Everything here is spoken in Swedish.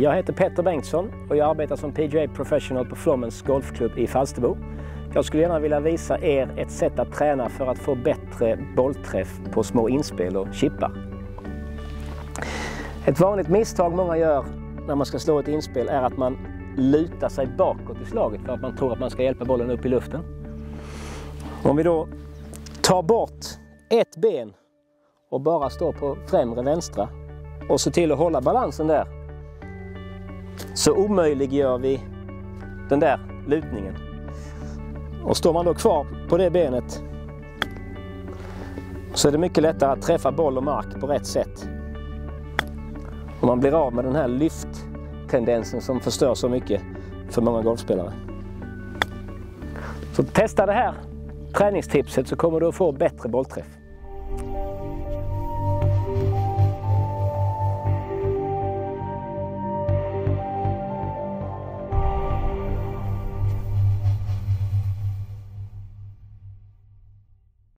Jag heter Petter Bengtsson och jag arbetar som PGA Professional på Flommens Golfklubb i Falsterbo. Jag skulle gärna vilja visa er ett sätt att träna för att få bättre bollträff på små inspel och chippar. Ett vanligt misstag många gör när man ska slå ett inspel är att man lutar sig bakåt i slaget för att man tror att man ska hjälpa bollen upp i luften. Om vi då tar bort ett ben och bara står på främre vänstra och ser till att hålla balansen där så omöjliggör vi den där lutningen. Och står man då kvar på det benet så är det mycket lättare att träffa boll och mark på rätt sätt. Och man blir av med den här lyfttendensen som förstör så mycket för många golfspelare. Så testa det här träningstipset så kommer du att få bättre bollträff.